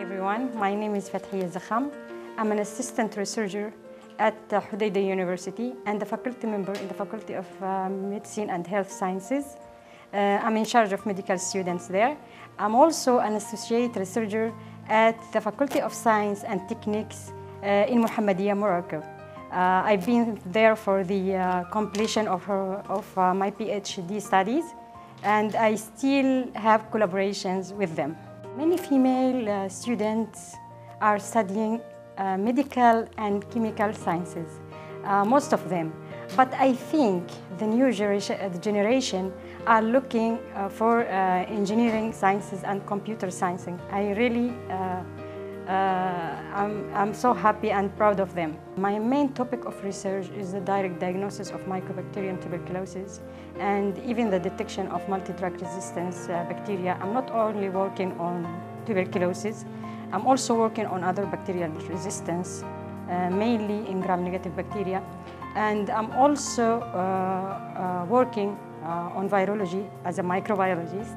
Hi everyone, my name is Fathiah Zakham. I'm an assistant researcher at Hudaydah University and a faculty member in the Faculty of uh, Medicine and Health Sciences. Uh, I'm in charge of medical students there. I'm also an associate researcher at the Faculty of Science and Techniques uh, in Mohammedia, Morocco. Uh, I've been there for the uh, completion of, her, of uh, my PhD studies and I still have collaborations with them. Many female uh, students are studying uh, medical and chemical sciences, uh, most of them. But I think the new generation, uh, are looking uh, for uh, engineering sciences and computer science. I really I'm, I'm so happy and proud of them. My main topic of research is the direct diagnosis of mycobacterium tuberculosis and even the detection of multi-drug resistance uh, bacteria. I'm not only working on tuberculosis, I'm also working on other bacterial resistance, uh, mainly in gram-negative bacteria. And I'm also uh, uh, working uh, on virology as a microbiologist.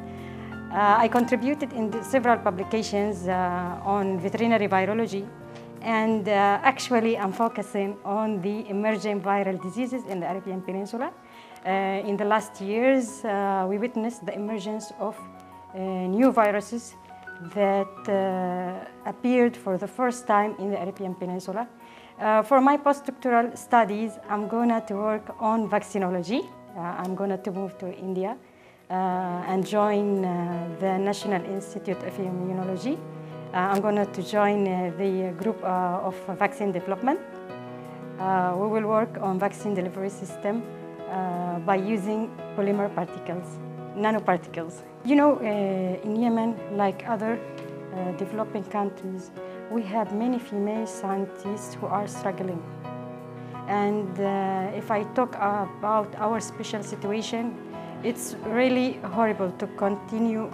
Uh, I contributed in several publications uh, on veterinary virology and uh, actually I'm focusing on the emerging viral diseases in the Arabian Peninsula. Uh, in the last years, uh, we witnessed the emergence of uh, new viruses that appeared for the first time in the Arabian Peninsula. for my postdoctoral studies, I'm going to work on vaccinology. I'm going to move to India uh, Uh, and join uh, the National Institute of Immunology. Uh, I'm going to join uh, the group uh, of vaccine development. we will work on vaccine delivery system by using polymer particles, nanoparticles. You know, in Yemen, like other developing countries, we have many female scientists who are struggling. And uh, if I talk about our special situation, it's really horrible to continue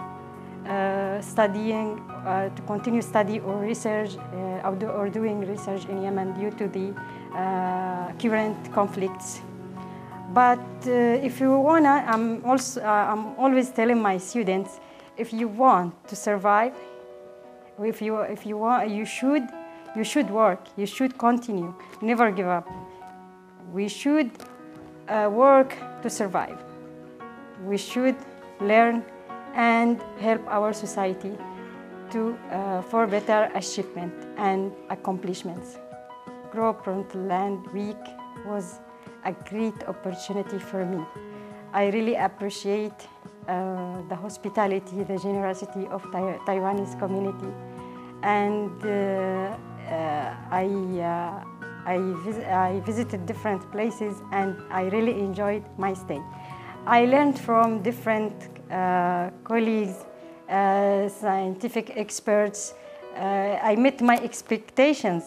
uh, studying, uh, to continue study or research uh, or, do, or, doing research in Yemen due to the uh, current conflicts. But uh, if you wanna, I'm also, uh, I'm always telling my students, if you want to survive, if you, if you want, you should, you should work, you should continue, never give up. We should work to survive we should learn and help our society to, uh, for better achievement and accomplishments. Gro Brundtland Week was a great opportunity for me. I really appreciate uh, the hospitality, the generosity of Taiwanese community. And uh, uh I, uh, I, vis I visited different places and I really enjoyed my stay. I learned from different uh, colleagues, uh, scientific experts. Uh, I met my expectations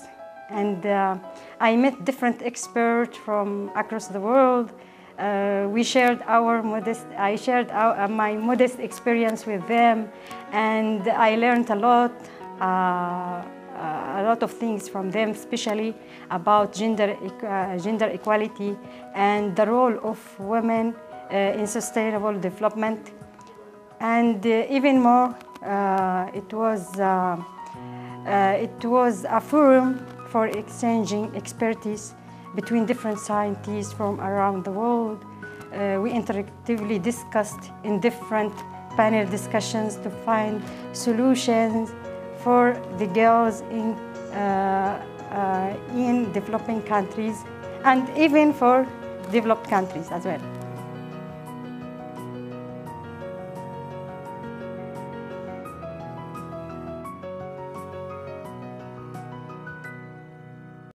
and uh, I met different experts from across the world. Uh, we shared our modest, I shared our, uh, my modest experience with them and I learned a lot, a lot of things from them, especially about gender, gender equality and the role of women in sustainable development. And uh, even more, uh, it, was, it was a forum for exchanging expertise between different scientists from around the world. Uh, we interactively discussed in different panel discussions to find solutions for the girls in, uh, uh, in developing countries and even for developed countries as well.